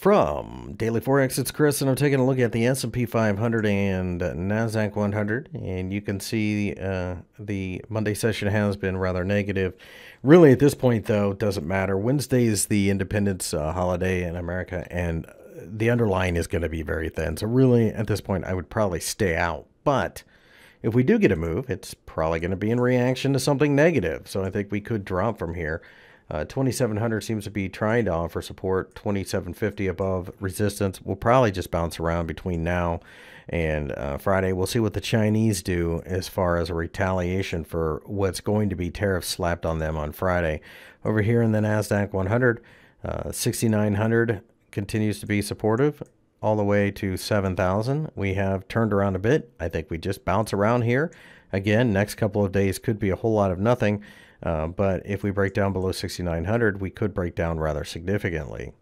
From Daily Forex, it's Chris, and I'm taking a look at the S&P 500 and Nasdaq 100, and you can see uh, the Monday session has been rather negative. Really, at this point, though, doesn't matter. Wednesday is the Independence uh, holiday in America, and the underlying is going to be very thin. So, really, at this point, I would probably stay out. But if we do get a move, it's probably going to be in reaction to something negative. So, I think we could drop from here. Uh, 2700 seems to be trying to offer support. 2750 above resistance. We'll probably just bounce around between now and uh, Friday. We'll see what the Chinese do as far as a retaliation for what's going to be tariffs slapped on them on Friday. Over here in the NASDAQ 100, uh, 6900 continues to be supportive all the way to 7,000. We have turned around a bit. I think we just bounce around here. Again, next couple of days could be a whole lot of nothing. Uh, but if we break down below 6,900, we could break down rather significantly.